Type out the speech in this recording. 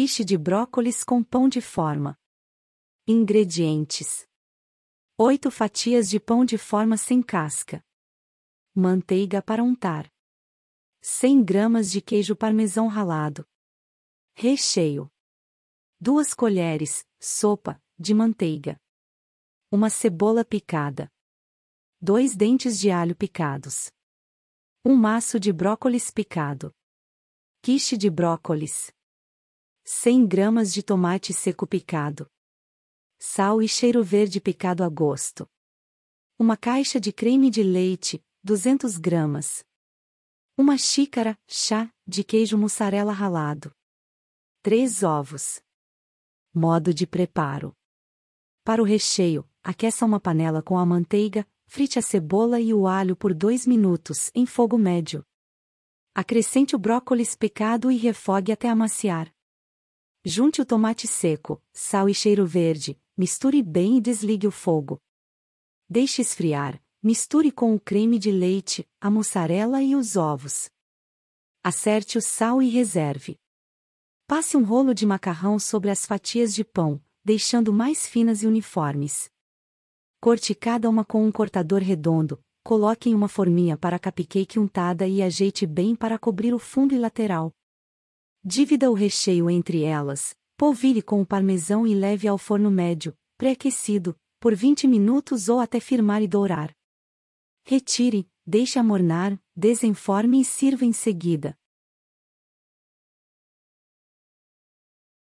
Quiche de brócolis com pão de forma. Ingredientes: 8 fatias de pão de forma sem casca. Manteiga para untar. 100 gramas de queijo parmesão ralado. Recheio: 2 colheres, sopa, de manteiga. Uma cebola picada. 2 dentes de alho picados. Um maço de brócolis picado. Quiche de brócolis. 100 gramas de tomate seco picado. Sal e cheiro verde picado a gosto. Uma caixa de creme de leite, 200 gramas. Uma xícara, chá, de queijo mussarela ralado. 3 ovos. Modo de preparo. Para o recheio, aqueça uma panela com a manteiga, frite a cebola e o alho por 2 minutos em fogo médio. Acrescente o brócolis picado e refogue até amaciar. Junte o tomate seco, sal e cheiro verde, misture bem e desligue o fogo. Deixe esfriar, misture com o creme de leite, a mussarela e os ovos. Acerte o sal e reserve. Passe um rolo de macarrão sobre as fatias de pão, deixando mais finas e uniformes. Corte cada uma com um cortador redondo, coloque em uma forminha para cupcake untada e ajeite bem para cobrir o fundo e lateral. Divida o recheio entre elas, polvilhe com o parmesão e leve ao forno médio, pré-aquecido, por 20 minutos ou até firmar e dourar. Retire, deixe amornar, desenforme e sirva em seguida.